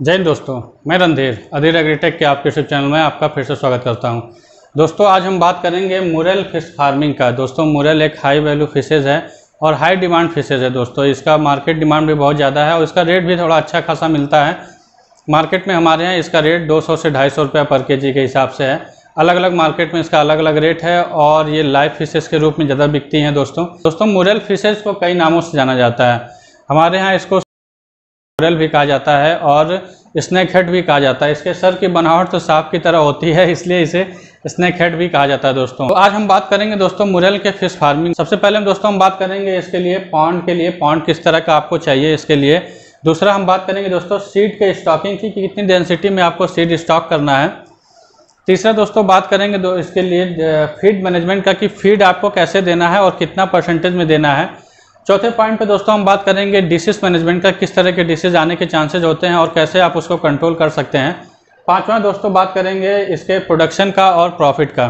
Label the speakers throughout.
Speaker 1: जय हिंद दोस्तों, मैं रणधीर, अधीर एग्रीटेक के आपके यूट्यूब चैनल में आपका फिर से स्वागत करता हूँ। दोस्तों, आज हम बात करेंगे मुरल फ़िश फ़ार्मिंग का। दोस्तों, मुरल एक हाई वैल्यू फिशेज है और हाई डिमांड फिशेज है दोस्तों। इसका मार्केट डिमांड भी बहुत ज़्यादा है और इसका रेट भी थोड़ा अच्छा खासा मिलता है। मार्केट में हमारे यहाँ इसका रेट दो सौ से ढाई सौ पर के के हिसाब से है। अलग अलग मार्केट में इसका अलग अलग रेट है और ये लाइव फिशेज के रूप में ज़्यादा बिकती हैं दोस्तों। दोस्तों, मुरल फिशेज को कई नामों से जाना जाता है। हमारे यहाँ इसको मुरल भी कहा जाता है और स्नैक हेड भी कहा जाता है। इसके सर की बनावट तो सांप की तरह होती है, इसलिए इसे स्नैक हेड भी कहा जाता है दोस्तों। तो आज हम बात करेंगे दोस्तों मुरल के फ़िश फ़ार्मिंग सबसे पहले हम दोस्तों हम बात करेंगे इसके लिए पॉन्ड के लिए। पॉन्ड किस तरह का आपको चाहिए इसके लिए। दूसरा हम बात करेंगे दोस्तों सीड के स्टॉकिंग की, कि कितनी डेंसिटी में आपको सीड स्टॉक करना है। तीसरा दोस्तों बात करेंगे दो इसके लिए फ़ीड मैनेजमेंट का, कि फ़ीड आपको कैसे देना है और कितना परसेंटेज में देना है। चौथे पॉइंट पे दोस्तों हम बात करेंगे डिशेज मैनेजमेंट का, किस तरह के डिशेज आने के चांसेज होते हैं और कैसे आप उसको कंट्रोल कर सकते हैं। पांचवा दोस्तों बात करेंगे इसके प्रोडक्शन का और प्रॉफिट का।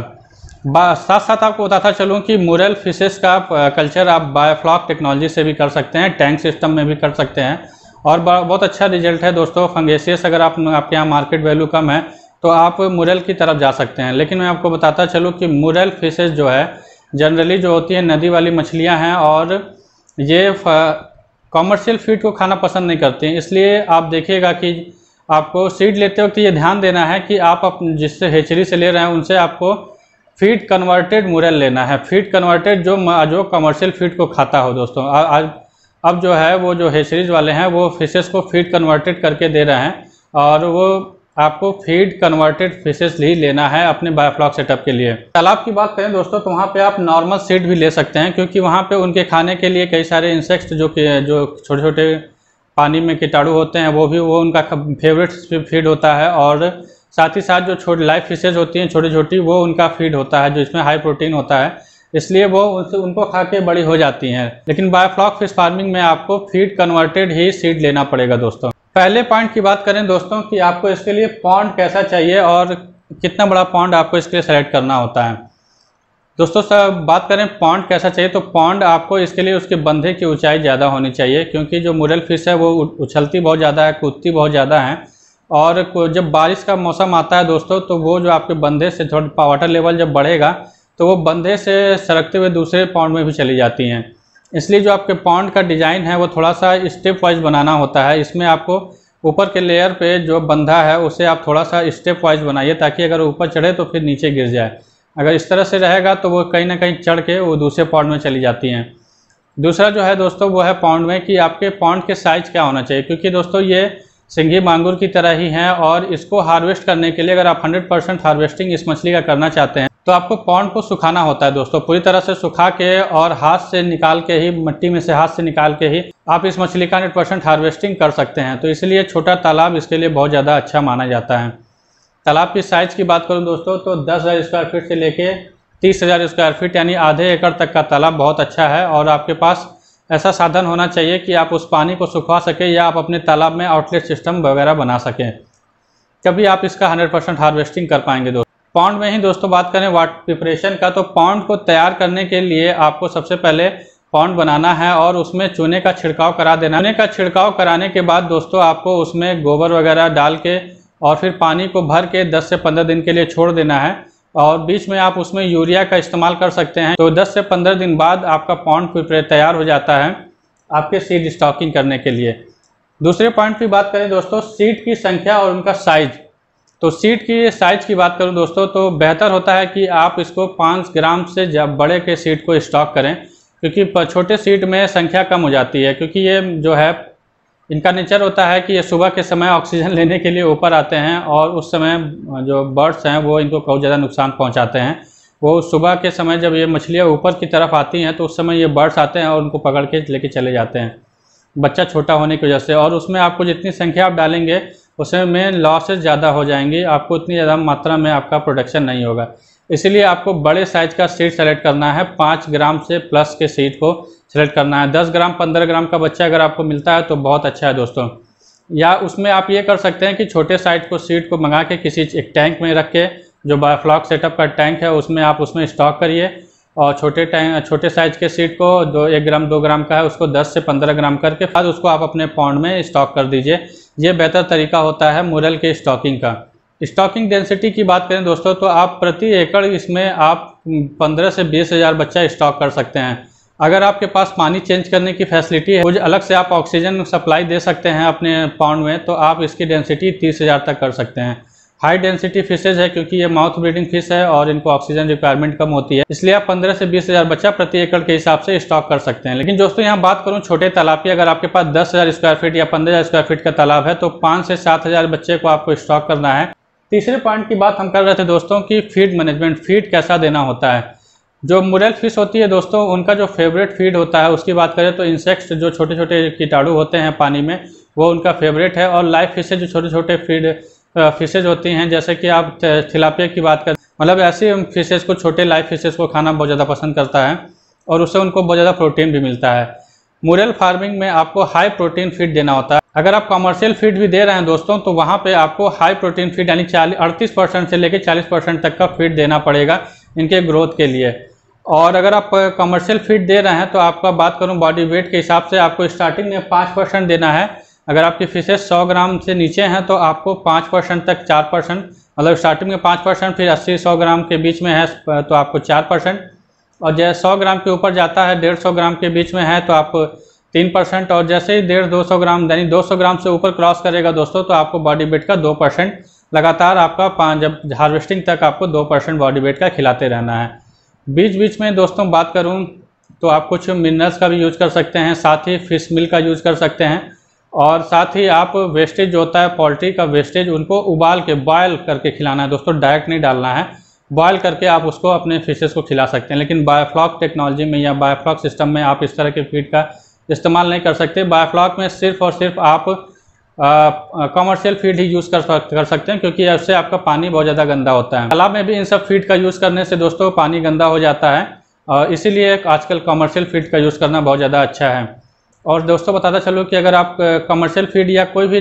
Speaker 1: साथ साथ आपको बताता चलूँ कि मुरल फिशेस का कल्चर आप बायोफ्लॉक टेक्नोलॉजी से भी कर सकते हैं टैंक सिस्टम में भी कर सकते हैं। और बहुत अच्छा रिज़ल्ट है दोस्तों फंगेसियस अगर आप, आपके यहाँ मार्केट वैल्यू कम है तो आप मुरल की तरफ़ जा सकते हैं। लेकिन मैं आपको बताता चलूँ कि मुरल फिशेज जो है जनरली जो होती है नदी वाली मछलियाँ हैं और ये कॉमर्शियल फ़ीड को खाना पसंद नहीं करते हैं। इसलिए आप देखिएगा कि आपको सीड लेते वक्त ये ध्यान देना है कि आप अपने जिससे हेचरी से ले रहे हैं, उनसे आपको फ़ीड कन्वर्टेड मुरल लेना है। फ़ीड कन्वर्टेड जो जो कमर्शियल फ़ीड को खाता हो दोस्तों। आज अब जो है, वो जो हेचरीज वाले हैं, वो फिशेस को फ़ीड कन्वर्टेड करके दे रहे हैं और वो आपको फ़ीड कन्वर्टेड फिशेस ही लेना है अपने बायोफ्लॉक सेटअप के लिए। तालाब की बात करें दोस्तों तो वहाँ पे आप नॉर्मल सीड भी ले सकते हैं, क्योंकि वहाँ पे उनके खाने के लिए कई सारे इंसेक्ट्स जो कि जो छोटे छोटे पानी में कीटाणु होते हैं, वो भी, वो उनका फेवरेट फ़ीड होता है और साथ ही साथ जो छोटी लाइफ फिशेज होती हैं छोटी छोटी वो उनका फ़ीड होता है, जो इसमें हाई प्रोटीन होता है। इसलिए वो उनसे, उनको खा के बड़ी हो जाती हैं। लेकिन बायोफ्लॉक फ़िश फ़ार्मिंग में आपको फ़ीड कन्वर्टेड ही सीड लेना पड़ेगा दोस्तों। पहले पॉइंट की बात करें दोस्तों कि आपको इसके लिए पॉन्ड कैसा चाहिए और कितना बड़ा पॉन्ड आपको इसके लिए सेलेक्ट करना होता है। दोस्तों सब बात करें पॉन्ड कैसा चाहिए तो पॉन्ड आपको इसके लिए उसके बंधे की ऊंचाई ज़्यादा होनी चाहिए, क्योंकि जो मुरल फ़िश है वो उछलती बहुत ज़्यादा है, कूदती बहुत ज़्यादा है। और जब बारिश का मौसम आता है दोस्तों तो वो जो आपके बंधे से थोड़ा वाटर लेवल जब बढ़ेगा तो वो बंधे से सरकते हुए दूसरे पॉन्ड में भी चली जाती हैं। इसलिए जो आपके पॉन्ड का डिज़ाइन है, वो थोड़ा सा स्टेप वाइज बनाना होता है। इसमें आपको ऊपर के लेयर पे जो बंधा है, उसे आप थोड़ा सा स्टेप वाइज बनाइए, ताकि अगर ऊपर चढ़े तो फिर नीचे गिर जाए। अगर इस तरह से रहेगा तो वो कहीं ना कहीं चढ़ के वो दूसरे पॉन्ड में चली जाती हैं। दूसरा जो है दोस्तों, वो है पॉन्ड में कि आपके पॉन्ड के साइज़ क्या होना चाहिए, क्योंकि दोस्तों ये सिंगी मांगूर की तरह ही हैं, और इसको हार्वेस्ट करने के लिए अगर आप 100 परसेंट हार्वेस्टिंग इस मछली का करना चाहते हैं तो आपको पॉन्ड को सुखाना होता है दोस्तों? पूरी तरह से सुखा के और हाथ से निकाल के ही, मिट्टी में से हाथ से निकाल के ही आप इस मछली का हंड्रेड परसेंट हार्वेस्टिंग कर सकते हैं। तो इसलिए छोटा तालाब इसके लिए बहुत ज़्यादा अच्छा माना जाता है। तालाब की साइज़ की बात करूँ दोस्तों तो दस हज़ार स्क्वायर फीट से लेके तीस हज़ार स्क्वायर फीट यानी आधे एकड़ तक का तालाब बहुत अच्छा है और आपके पास ऐसा साधन होना चाहिए कि आप उस पानी को सुखवा सकें या आप अपने तालाब में आउटलेट सिस्टम वगैरह बना सकें। तभी आप इसका हंड्रेड परसेंट हार्वेस्टिंग कर पाएँगे दोस्तों। पॉन्ड में ही दोस्तों बात करें वाट प्रिपरेशन का तो पाउंड को तैयार करने के लिए आपको सबसे पहले पाउंड बनाना है और उसमें चूने का छिड़काव करा देना चूने का छिड़काव कराने के बाद दोस्तों आपको उसमें गोबर वगैरह डाल के और फिर पानी को भर के 10 से 15 दिन के लिए छोड़ देना है और बीच में आप उसमें यूरिया का इस्तेमाल कर सकते हैं। तो 10 से 15 दिन बाद आपका पॉन्ड तैयार हो जाता है आपके सीड स्टॉकिंग करने के लिए। दूसरे पॉइंट की बात करें दोस्तों सीड की संख्या और उनका साइज़ तो सीड की साइज़ की बात करूँ दोस्तों तो बेहतर होता है कि आप इसको पाँच ग्राम से जब बड़े के सीड को स्टॉक करें, क्योंकि छोटे सीड में संख्या कम हो जाती है, क्योंकि ये जो है, इनका नेचर होता है कि ये सुबह के समय ऑक्सीजन लेने के लिए ऊपर आते हैं और उस समय जो बर्ड्स हैं, वो इनको बहुत ज़्यादा नुकसान पहुंचाते हैं। वो सुबह के समय जब ये मछलियाँ ऊपर की तरफ़ आती हैं तो उस समय ये बर्ड्स आते हैं और उनको पकड़ के लेके चले जाते हैं। बच्चा छोटा होने की वजह से। और उसमें आपको जितनी संख्या आप डालेंगे, उसमें लॉसेज ज़्यादा हो जाएँगी। आपको उतनी ज़्यादा मात्रा में आपका प्रोडक्शन नहीं होगा। इसीलिए आपको बड़े साइज़ का सीड सेलेक्ट करना है। पाँच ग्राम से प्लस के सीड को सेलेक्ट करना है। दस ग्राम, पंद्रह ग्राम का बच्चा अगर आपको मिलता है तो बहुत अच्छा है दोस्तों। या उसमें आप ये कर सकते हैं कि छोटे साइज़ को सीड को मंगा के किसी एक टैंक में रख के, जो बायोफ्लॉक सेटअप का टैंक है, उसमें आप उसमें स्टॉक करिए। और छोटे टाइम, छोटे साइज़ के सीड को जो एक ग्राम, दो ग्राम का है, उसको 10 से 15 ग्राम करके बाद उसको आप अपने पॉन्ड में स्टॉक कर दीजिए। ये बेहतर तरीका होता है मुरल के स्टॉकिंग का। स्टॉकिंग डेंसिटी की बात करें दोस्तों तो आप प्रति एकड़ इसमें आप 15 से बीस हज़ार बच्चा स्टॉक कर सकते हैं। अगर आपके पास पानी चेंज करने की फैसिलिटी है कुछ अलग से आप ऑक्सीजन सप्लाई दे सकते हैं अपने पाउंड में तो आप इसकी डेंसिटी तीस हज़ार तक कर सकते हैं। हाई डेंसिटी फिशेज है क्योंकि ये माउथ ब्रीडिंग फ़िश है और इनको ऑक्सीजन रिक्वायरमेंट कम होती है। इसलिए आप 15 से बीस हज़ार बच्चा प्रति एकड़ के हिसाब से स्टॉक कर सकते हैं। लेकिन दोस्तों, यहाँ बात करूँ छोटे तालाब की, अगर आपके पास दस हज़ार स्क्वायर फीट या पंद्रह हज़ार स्क्वायर फीट का तालाब है तो पाँच से सात हज़ार बच्चे को आपको स्टॉक करना है। तीसरे पॉइंट की बात हम कर रहे थे दोस्तों की फ़ीड मैनेजमेंट फ़ीड कैसा देना होता है। जो मुरल फ़िश होती है दोस्तों, उनका जो फेवरेट फ़ीड होता है, उसकी बात करें तो इंसेक्ट्स जो छोटे छोटे कीटाणु होते हैं पानी में, वो उनका फेवरेट है और लाइफ फिशेज जो छोटे छोटे फ़ीड फिशेज होती हैं, जैसे कि आप थिलापिया की बात करें मतलब ऐसी फिशेज को, छोटे लाइव फिशेज को खाना बहुत ज़्यादा पसंद करता है और उससे उनको बहुत ज़्यादा प्रोटीन भी मिलता है। मुरल फ़ार्मिंग में आपको हाई प्रोटीन फ़ीड देना होता है। अगर आप कमर्शियल फ़ीड भी दे रहे हैं दोस्तों तो वहाँ पे आपको हाई प्रोटीन फ़ीड यानी चालीस अड़तीस परसेंट से लेकर चालीस परसेंट तक का फ़ीड देना पड़ेगा इनके ग्रोथ के लिए। और अगर आप कमर्शियल फ़ीड दे रहे हैं तो आपका बात करूँ बॉडी वेट के हिसाब से आपको स्टार्टिंग में पाँच परसेंट देना है। अगर आपकी फिशेज 100 ग्राम से नीचे हैं तो आपको 5 परसेंट तक 4 परसेंट मतलब स्टार्टिंग में 5 परसेंट, फिर 80 100 ग्राम के बीच में है तो आपको 4 परसेंट। और जैसे 100 ग्राम के ऊपर जाता है, डेढ़ सौ ग्राम के बीच में है तो आपको तीन परसेंट। और जैसे ही डेढ़ दो सौ ग्राम, यानी दो सौ ग्राम से ऊपर क्रॉस करेगा दोस्तों तो आपको बॉडी वेट का दो परसेंट। लगातार आपका जब हार्वेस्टिंग तक आपको दो परसेंट बॉडी वेट का खिलाते रहना है। बीच बीच में दोस्तों बात करूँ तो आप कुछ मिनरल्स का भी यूज़ कर सकते हैं, साथ ही फ़िश मिल का यूज़ कर सकते हैं। और साथ ही आप वेस्टेज जो होता है पोल्ट्री का वेस्टेज उनको उबाल के बॉयल करके खिलाना है। दोस्तों डायरेक्ट नहीं डालना है। बॉयल करके आप उसको अपने फिशेज़ को खिला सकते हैं, लेकिन बायोफ्लॉक टेक्नोलॉजी में या बायोफ्लॉक सिस्टम में आप इस तरह के फ़ीड का इस्तेमाल नहीं कर सकते। बायोफ्लॉक में सिर्फ़ और सिर्फ़ आप कमर्शियल फ़ीड ही यूज़ कर कर सकते हैं, क्योंकि इससे आपका पानी बहुत ज़्यादा गंदा होता है। तालाब में भी इन सब फ़ीड का यूज़ करने से दोस्तों पानी गंदा हो जाता है और इसीलिए आजकल कमर्शियल फ़ीड का यूज़ करना बहुत ज़्यादा अच्छा है। और दोस्तों बताता चलो कि अगर आप कमर्शियल फ़ीड या कोई भी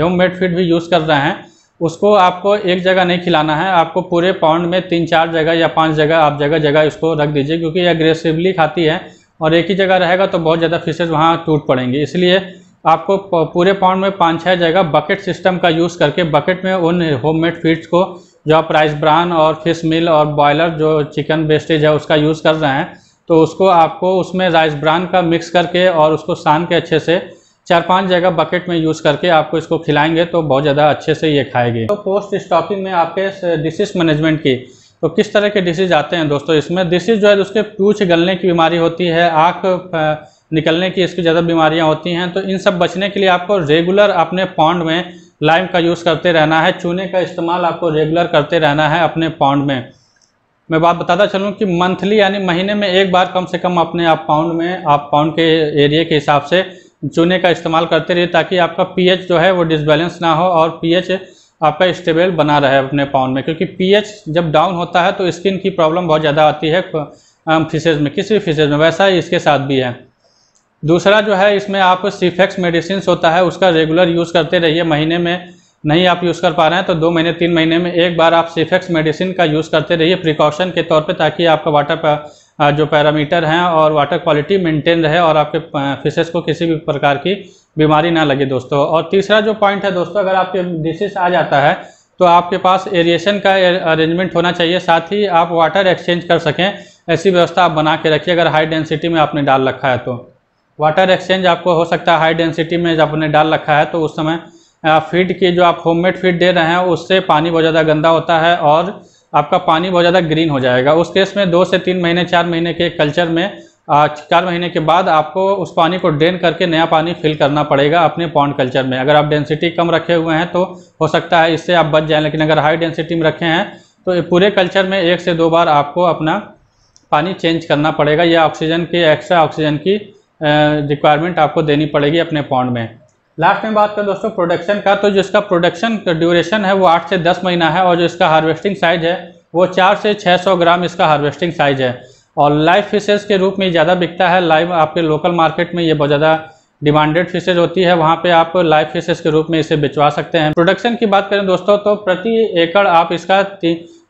Speaker 1: होम मेड फ़ीड भी यूज़ कर रहे हैं, उसको आपको एक जगह नहीं खिलाना है, आपको पूरे पाउंड में तीन चार जगह या पाँच जगह, आप जगह जगह इसको रख दीजिए, क्योंकि ये अग्रेसिवली खाती है और एक ही जगह रहेगा तो बहुत ज़्यादा फिशेज वहाँ टूट पड़ेंगे। इसलिए आपको पूरे पाउंड में पाँच छः जगह बकेट सिस्टम का यूज़ करके बकेट में उन होम मेड फीड्स को जो आप राइस ब्रान और फ़िश मिल और बॉयलर जो चिकन वेस्टेज है उसका यूज़ कर रहे हैं तो उसको आपको उसमें राइस ब्रान का मिक्स करके और उसको सान के अच्छे से चार पाँच जगह बकेट में यूज़ करके आपको इसको खिलाएँगे तो बहुत ज़्यादा अच्छे से ये खाएगी। तो पोस्ट स्टॉकिंग में आपके डिसीज मैनेजमेंट की तो किस तरह के डिसीज आते हैं दोस्तों इसमें? डिसीज जो है उसके पूछ गलने की बीमारी होती है, आँख निकलने की इसकी ज़्यादा बीमारियाँ होती हैं तो इन सब बचने के लिए आपको रेगुलर अपने पॉन्ड में लाइम का यूज़ करते रहना है, चूने का इस्तेमाल आपको रेगुलर करते रहना है अपने पॉन्ड में। मैं बात बताता चलूँ कि मंथली यानी महीने में एक बार कम से कम अपने आप पाउंड में, आप पाउंड के एरिया के हिसाब से चूने का इस्तेमाल करते रहिए ताकि आपका पीएच जो है वो डिसबैलेंस ना हो और पीएच आपका स्टेबल बना रहे अपने पाउंड में। क्योंकि पीएच जब डाउन होता है तो स्किन की प्रॉब्लम बहुत ज़्यादा आती है फिशेज में, किसी भी फिशेज में, वैसा ही इसके साथ भी है। दूसरा जो है, इसमें आप सीफेक्स मेडिसिन होता है, उसका रेगुलर यूज़ करते रहिए महीने में। नहीं आप यूज़ कर पा रहे हैं तो दो महीने, तीन महीने में एक बार आप सीफेक्स मेडिसिन का यूज़ करते रहिए प्रिकॉशन के तौर पे ताकि आपका वाटर जो पैरामीटर हैं और वाटर क्वालिटी मेंटेन रहे और आपके फिशेस को किसी भी प्रकार की बीमारी ना लगे दोस्तों। और तीसरा जो पॉइंट है दोस्तों, अगर आपके डिसीज आ जाता है तो आपके पास एरिएशन का अरेंजमेंट होना चाहिए, साथ ही आप वाटर एक्सचेंज कर सकें, ऐसी व्यवस्था आप बना के रखिए, अगर हाई डेंसिटी में आपने डाल रखा है तो। वाटर एक्सचेंज आपको हो सकता है हाई डेंसिटी में जब आपने डाल रखा है तो उस समय फ़ीड की जो आप होममेड फ़ीड दे रहे हैं, उससे पानी बहुत ज़्यादा गंदा होता है और आपका पानी बहुत ज़्यादा ग्रीन हो जाएगा। उस केस में दो से तीन महीने, चार महीने के कल्चर में चार महीने के बाद आपको उस पानी को ड्रेन करके नया पानी फिल करना पड़ेगा अपने पॉन्ड कल्चर में। अगर आप डेंसिटी कम रखे हुए हैं तो हो सकता है इससे आप बच जाएँ, लेकिन अगर हाई डेंसिटी में रखे हैं तो पूरे कल्चर में एक से दो बार आपको अपना पानी चेंज करना पड़ेगा। या ऑक्सीजन की एक्स्ट्रा ऑक्सीजन की रिक्वायरमेंट आपको देनी पड़ेगी अपने पॉन्ड में। लास्ट में बात करें दोस्तों प्रोडक्शन का तो जो इसका प्रोडक्शन ड्यूरेशन है वो आठ से दस महीना है और जो इसका हार्वेस्टिंग साइज़ है, वो चार से छः सौ ग्राम इसका हार्वेस्टिंग साइज़ है। और लाइव फिशेज़ के रूप में ज़्यादा बिकता है लाइव आपके लोकल मार्केट में ये बहुत ज़्यादा डिमांडेड फिशेज होती है, वहाँ पे आप लाइव फिशेज के रूप में इसे बेचवा सकते हैं। प्रोडक्शन की बात करें दोस्तों तो प्रति एकड़ आप इसका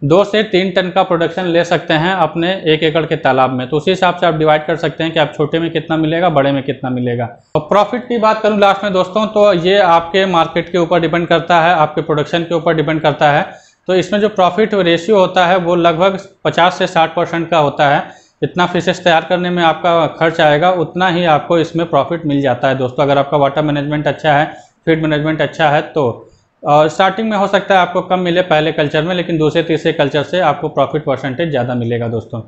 Speaker 1: दो से तीन टन का प्रोडक्शन ले सकते हैं अपने एक एकड़ के तालाब में। तो उसी हिसाब से आप डिवाइड कर सकते हैं कि आप छोटे में कितना मिलेगा, बड़े में कितना मिलेगा। और प्रॉफिट की बात करूँ लास्ट में दोस्तों तो ये आपके मार्केट के ऊपर डिपेंड करता है, आपके प्रोडक्शन के ऊपर डिपेंड करता है। तो इसमें जो प्रॉफिट रेशियो होता है, वो लगभग पचास से साठ का होता है। जितना फिशेस तैयार करने में आपका खर्च आएगा, उतना ही आपको इसमें प्रॉफिट मिल जाता है दोस्तों। अगर आपका वाटर मैनेजमेंट अच्छा है फ़ीड मैनेजमेंट अच्छा है तो और स्टार्टिंग में हो सकता है आपको कम मिले पहले कल्चर में, लेकिन दूसरे, तीसरे कल्चर से आपको प्रॉफिट परसेंटेज ज़्यादा मिलेगा दोस्तों।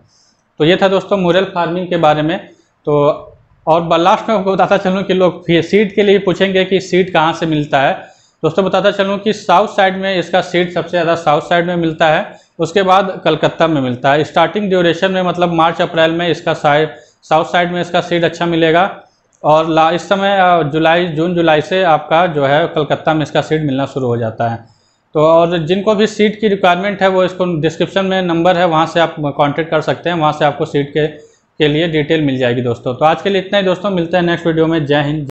Speaker 1: तो ये था दोस्तों मुरल फ़ार्मिंग के बारे में। तो और लास्ट में आपको बताता चलूँ कि लोग सीड के लिए पूछेंगे कि सीड कहाँ से मिलता है। दोस्तों बताता चलूँ कि साउथ साइड में इसका सीड सबसे ज़्यादा साउथ साइड में मिलता है, उसके बाद कलकत्ता में मिलता है। स्टार्टिंग ड्यूरेशन में मतलब मार्च, अप्रैल में इसका साइड साउथ साइड में इसका सीड अच्छा मिलेगा। और ला, इस समय जुलाई, जून, जुलाई से आपका जो है कलकत्ता में इसका सीट मिलना शुरू हो जाता है। तो और जिनको भी सीट की रिक्वायरमेंट है, वो इसको डिस्क्रिप्शन में नंबर है, वहाँ से आप कॉन्टेक्ट कर सकते हैं, वहाँ से आपको सीट के के लिए डिटेल मिल जाएगी दोस्तों। तो आज के लिए इतना ही दोस्तों, मिलते हैं नेक्स्ट वीडियो में। जय हिंद।